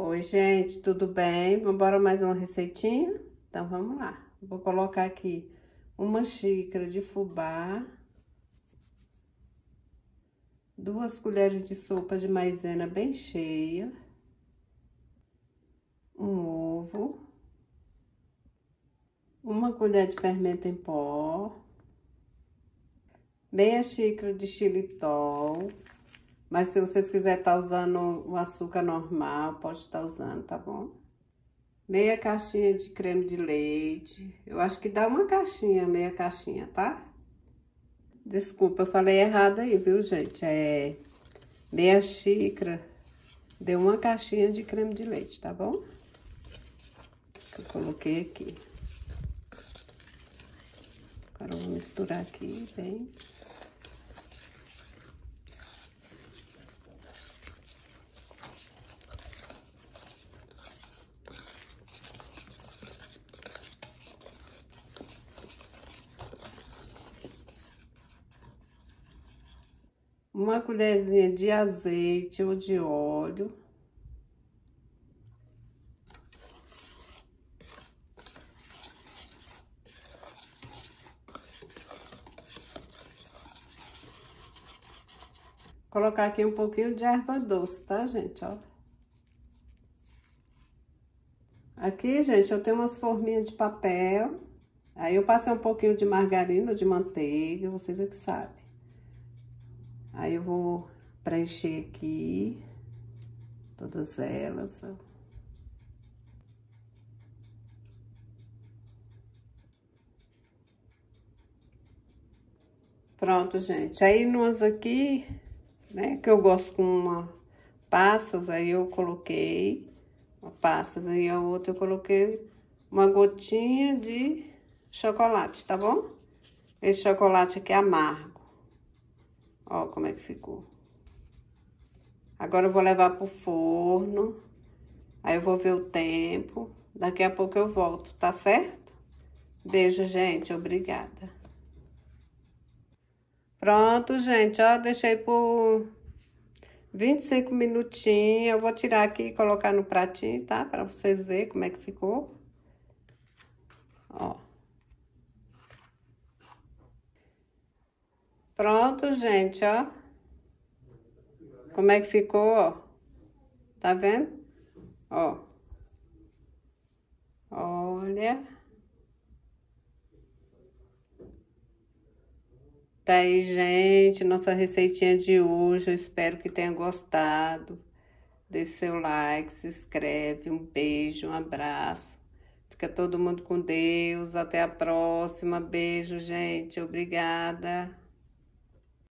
Oi, gente, tudo bem? Vamos embora mais uma receitinha? Então, vamos lá. Vou colocar aqui uma xícara de fubá, duas colheres de sopa de maisena bem cheia, um ovo, uma colher de fermento em pó, meia xícara de xilitol, mas se vocês quiserem estar tá usando o açúcar normal, pode estar tá usando, tá bom? Meia caixinha de creme de leite. Eu acho que dá uma caixinha, meia caixinha, tá? Desculpa, eu falei errado aí, viu, gente? É meia xícara, deu uma caixinha de creme de leite, tá bom? Que eu coloquei aqui. Agora eu vou misturar aqui bem. Uma colherzinha de azeite ou de óleo. Colocar aqui um pouquinho de erva doce, tá, gente? Ó. Aqui, gente, eu tenho umas forminhas de papel. Aí eu passei um pouquinho de margarina ou de manteiga, vocês é que sabem. Aí eu vou preencher aqui todas elas. Pronto, gente. Aí, numas aqui, né, que eu gosto com uma passas, aí eu coloquei passas, aí a outra eu coloquei uma gotinha de chocolate, tá bom? Esse chocolate aqui é amargo. Ó, como é que ficou. Agora eu vou levar pro forno. Aí eu vou ver o tempo. Daqui a pouco eu volto, tá certo? Beijo, gente. Obrigada. Pronto, gente, ó, deixei por 25 minutinhos. Eu vou tirar aqui e colocar no pratinho, tá? Pra vocês verem como é que ficou. Ó. Pronto, gente, ó. Como é que ficou, ó. Tá vendo? Ó. Olha. Tá aí, gente, nossa receitinha de hoje. Eu espero que tenha gostado. Deixe seu like, se inscreve. Um beijo, um abraço. Fica todo mundo com Deus. Até a próxima. Beijo, gente. Obrigada.